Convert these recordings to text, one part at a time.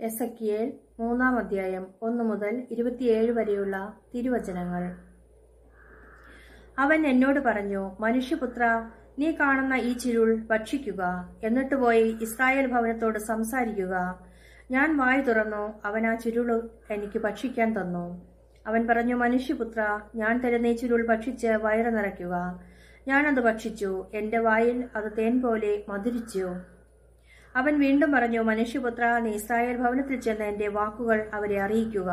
എസക്കിയേൽ മൂന്നാം അധ്യായം ഒന്ന് മുതൽ ഇരുപത്തിയേഴ് വരെയുള്ള തിരുവചനങ്ങൾ. അവൻ എന്നോട് പറഞ്ഞു മനുഷ്യപുത്ര നീ കാണുന്ന ഈ ചിരുൾ ഭക്ഷിക്കുക. എന്നിട്ട് പോയി ഇസ്രായേൽ ഭവനത്തോട് സംസാരിക്കുക. ഞാൻ വായു തുറന്നു അവൻ ആ ചുരുൾ എനിക്ക് ഭക്ഷിക്കാൻ തന്നു. അവൻ പറഞ്ഞു മനുഷ്യപുത്ര ഞാൻ തരുന്ന ഈ ചുരുൾ ഭക്ഷിച്ച് വയറ് നിറയ്ക്കുക. ഞാനത് ഭക്ഷിച്ചു. എന്റെ വായിൽ അത് തേൻ പോലെ മധുരിച്ചു. അവൻ വീണ്ടും പറഞ്ഞു മനുഷ്യപുത്ര നീ ഇസ്രായേൽ ഭവനത്തിൽ ചെന്ന് എന്റെ വാക്കുകൾ അവരെ അറിയിക്കുക.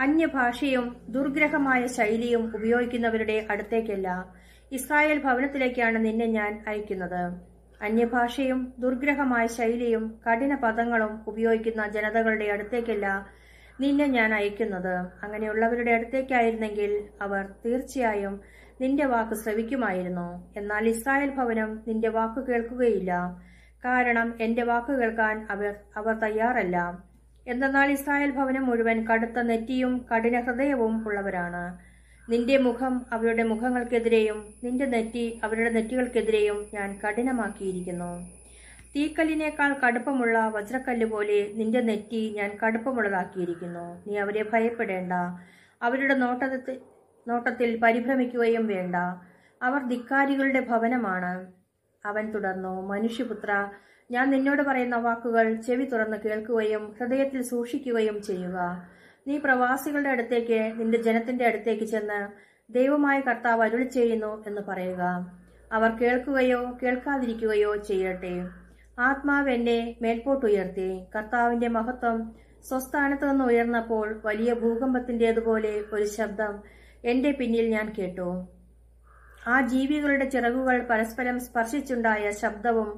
അന്യഭാഷയും ദുർഗ്രഹമായ ശൈലിയും ഉപയോഗിക്കുന്നവരുടെ അടുത്തേക്കല്ല. ഇസ്രായേൽ ഭവനത്തിലേക്കാണ് നിന്നെ ഞാൻ അയക്കുന്നത്. അന്യഭാഷയും ദുർഗ്രഹമായ ശൈലിയും കഠിന പദങ്ങളും ഉപയോഗിക്കുന്ന ജനതകളുടെ അടുത്തേക്കല്ല നിന്നെ ഞാൻ അയക്കുന്നത്. അങ്ങനെയുള്ളവരുടെ അടുത്തേക്കായിരുന്നെങ്കിൽ അവർ തീർച്ചയായും നിന്റെ വാക്ക് ശ്രവിക്കുമായിരുന്നു. എന്നാൽ ഇസ്രായേൽ ഭവനം നിന്റെ വാക്ക് കേൾക്കുകയില്ല. കാരണം എന്റെ വാക്ക് കേൾക്കാൻ അവർ അവർ തയ്യാറല്ല. എന്തെന്നാൽ ഇസ്രായേൽ ഭവനം മുഴുവൻ കടുത്ത നെറ്റിയും കഠിന ഹൃദയവും ഉള്ളവരാണ്. നിന്റെ മുഖം അവരുടെ മുഖങ്ങൾക്കെതിരെയും നിന്റെ നെറ്റി അവരുടെ നെറ്റികൾക്കെതിരെയും ഞാൻ കഠിനമാക്കിയിരിക്കുന്നു. തീക്കല്ലിനേക്കാൾ കടുപ്പമുള്ള വജ്രക്കല്ല് പോലെ നിന്റെ നെറ്റി ഞാൻ കടുപ്പമുള്ളതാക്കിയിരിക്കുന്നു. നീ അവരെ ഭയപ്പെടേണ്ട. അവരുടെ നോട്ടത്തിൽ നോട്ടത്തിൽ പരിഭ്രമിക്കുകയും വേണ്ട. അവർ ധിക്കാരികളുടെ ഭവനമാണ്. അവൻ തുടർന്നു മനുഷ്യപുത്ര ഞാൻ നിന്നോട് പറയുന്ന വാക്കുകൾ ചെവി തുറന്ന് കേൾക്കുകയും ഹൃദയത്തിൽ സൂക്ഷിക്കുകയും ചെയ്യുക. നീ പ്രവാസികളുടെ അടുത്തേക്ക് നിന്റെ ജനത്തിന്റെ അടുത്തേക്ക് ചെന്ന് ദൈവമായ കർത്താവ് അരുളി ചെയ്യുന്നു എന്ന് പറയുക. അവർ കേൾക്കുകയോ കേൾക്കാതിരിക്കുകയോ ചെയ്യട്ടെ. ആത്മാവ് എന്നെ മേൽപോട്ടുയർത്തി. കർത്താവിന്റെ മഹത്വം സ്വസ്ഥാനത്ത് നിന്ന് ഉയർന്നപ്പോൾ വലിയ ഭൂകമ്പത്തിന്റേതുപോലെ ഒരു ശബ്ദം എന്റെ പിന്നിൽ ഞാൻ കേട്ടു. ആ ജീവികളുടെ ചിറകുകൾ പരസ്പരം സ്പർശിച്ചുണ്ടായ ശബ്ദവും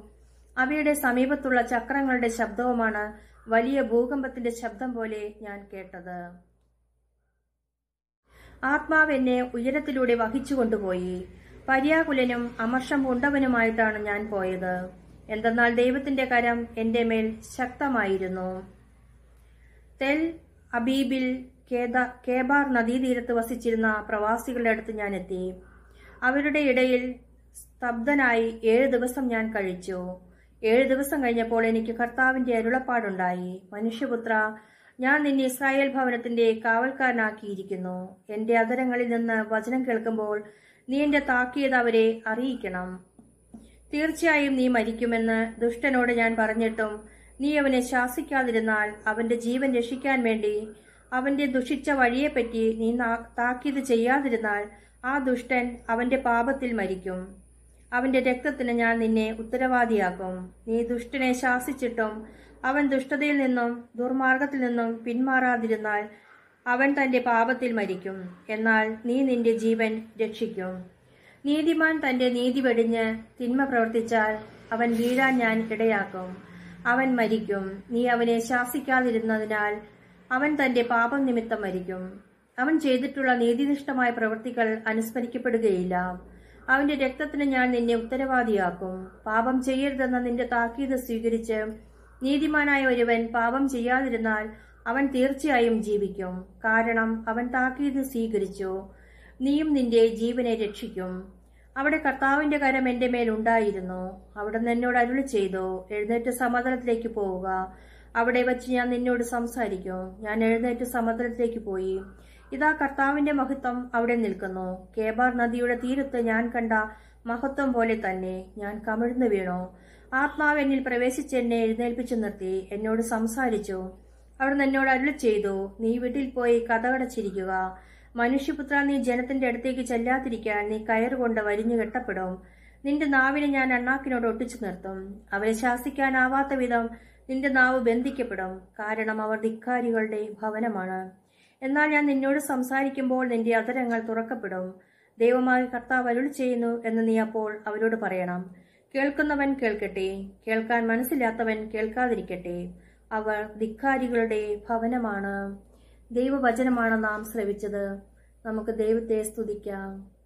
അവയുടെ സമീപത്തുള്ള ചക്രങ്ങളുടെ ശബ്ദവുമാണ് വലിയ ഭൂകമ്പത്തിന്റെ ശബ്ദം പോലെ ഞാൻ കേട്ടത്. ആത്മാവ് എന്നെ ഉയരത്തിലൂടെ വഹിച്ചു കൊണ്ടുപോയി. പര്യാകുലനും അമർഷം ഉണ്ടവനുമായിട്ടാണ് ഞാൻ പോയത്. എന്തെന്നാൽ ദൈവത്തിന്റെ കരം എന്റെ മേൽ ശക്തമായിരുന്നു. തെൽ അബീബിൽ കേബാർ നദീതീരത്ത് വസിച്ചിരുന്ന പ്രവാസികളുടെ അടുത്ത് ഞാൻ എത്തി. അവരുടെ ഇടയിൽ സ്തബ്ധനായി ഏഴ് ദിവസം ഞാൻ കഴിച്ചു. ഏഴ് ദിവസം കഴിഞ്ഞപ്പോൾ എനിക്ക് കർത്താവിന്റെ അരുളപ്പാടുണ്ടായി. മനുഷ്യപുത്ര ഞാൻ നിന്നെ ഇസ്രായേൽ ഭവനത്തിന്റെ കാവൽക്കാരനാക്കിയിരിക്കുന്നു. എന്റെ അതരങ്ങളിൽ നിന്ന് വചനം കേൾക്കുമ്പോൾ നീ എന്റെ താക്കിയത് അവരെ അറിയിക്കണം. തീർച്ചയായും നീ മരിക്കുമെന്ന് ദുഷ്ടനോട് ഞാൻ പറഞ്ഞിട്ടും നീ അവനെ ശാസിക്കാതിരുന്നാൽ അവന്റെ ജീവൻ രക്ഷിക്കാൻ വേണ്ടി അവന്റെ ദുഷിച്ച വഴിയെപ്പറ്റി നീ താക്കീത് ചെയ്യാതിരുന്നാൽ ആ ദുഷ്ടൻ അവന്റെ പാപത്തിൽ മരിക്കും. അവന്റെ രക്തത്തിന് ഞാൻ നിന്നെ ഉത്തരവാദിയാക്കും. നീ ദുഷ്ടനെ ശാസിച്ചിട്ടും അവൻ ദുഷ്ടതയിൽ നിന്നും ദുർമാർഗത്തിൽ നിന്നും പിന്മാറാതിരുന്നാൽ അവൻ തന്റെ പാപത്തിൽ മരിക്കും. എന്നാൽ നീ നിന്റെ ജീവൻ രക്ഷിക്കും. നീതിമാൻ തന്റെ നീതി വെടിഞ്ഞ് തിന്മ പ്രവർത്തിച്ചാൽ അവൻ വീഴാൻ ഞാൻ ഇടയാക്കും. അവൻ മരിക്കും. നീ അവനെ ശാസിക്കാതിരുന്നതിനാൽ അവൻ തന്റെ പാപം നിമിത്തം മരിക്കും. അവൻ ചെയ്തിട്ടുള്ള നീതിനിഷ്ഠമായ പ്രവൃത്തികൾ അനുസ്മരിക്കപ്പെടുകയില്ല. അവന്റെ രക്തത്തിന് ഞാൻ നിന്നെ ഉത്തരവാദിയാക്കും. പാപം ചെയ്യരുതെന്ന നിന്റെ താക്കീത് സ്വീകരിച്ച് നീതിമാനായ ഒരുവൻ പാപം ചെയ്യാതിരുന്നാൽ അവൻ തീർച്ചയായും ജീവിക്കും. കാരണം അവൻ താക്കീത് സ്വീകരിച്ചു. നീയും നിന്റെ ജീവനെ രക്ഷിക്കും. അവിടെ കർത്താവിന്റെ കരം എന്റെ മേൽ ഉണ്ടായിരുന്നു. അവിടെ നിന്നോട് അരുളി ചെയ്തു എഴുന്നേറ്റ് സമതലത്തിലേക്ക് പോവുക. അവിടെ വച്ച് ഞാൻ നിന്നോട് സംസാരിക്കും. ഞാൻ എഴുന്നേറ്റ് സമതലത്തിലേക്ക് പോയി. ഇതാ കർത്താവിന്റെ മഹത്വം അവിടെ നിൽക്കുന്നു. കേബാർ നദിയുടെ തീരത്ത് ഞാൻ കണ്ട മഹത്വം പോലെ തന്നെ ഞാൻ കമിഴ്ന്നു വീണു. ആത്മാവ് എന്നിൽ പ്രവേശിച്ച് എന്നെ എഴുന്നേൽപ്പിച്ചു നിർത്തി. എന്നോട് സംസാരിച്ചു. അവിടുന്ന് എന്നോട് അരുളി ചെയ്തു നീ വീട്ടിൽ പോയി കഥകടച്ചിരിക്കുക മനുഷ്യപുത്ര നീ ജനത്തിന്റെ അടുത്തേക്ക് ചെല്ലാതിരിക്കാൻ നീ കയറുകൊണ്ട് വരിഞ്ഞു കെട്ടപ്പെടും. നിന്റെ നാവിനെ ഞാൻ അണ്ണാക്കിനോട് ഒട്ടിച്ചു നിർത്തും. അവരെ ശാസിക്കാനാവാത്ത വിധം നിന്റെ നാവ് ബന്ധിക്കപ്പെടും. കാരണം അവർ ധിക്കാരികളുടെ ഭവനമാണ്. എന്നാൽ ഞാൻ നിന്നോട് സംസാരിക്കുമ്പോൾ നിന്റെ അതരങ്ങൾ തുറക്കപ്പെടും. ദൈവമായി കർത്താവ് അരുളി ചെയ്യുന്നു എന്ന് നീ അപ്പോൾ അവരോട് പറയണം. കേൾക്കുന്നവൻ കേൾക്കട്ടെ കേൾക്കാൻ മനസ്സില്ലാത്തവൻ കേൾക്കാതിരിക്കട്ടെ. അവർ ധിക്കാരികളുടെ ഭവനമാണ്. ദൈവവചനമാണ് നാം ശ്രവിച്ചത്. നമുക്ക് ദൈവത്തെ സ്തുതിക്കാം.